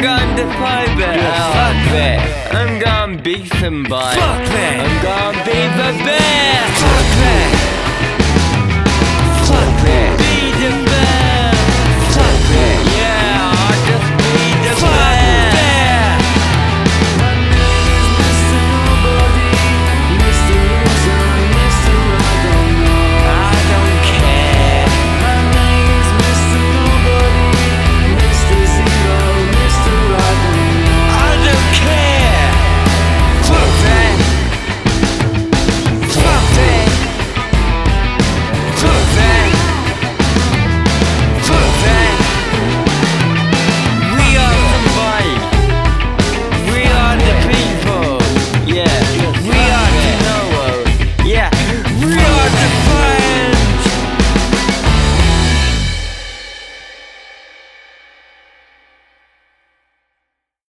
I'm gonna defy that. Yeah, fuck that. I'm gonna beat somebody. Fuck that. I'm gonna be the best. Fuck that.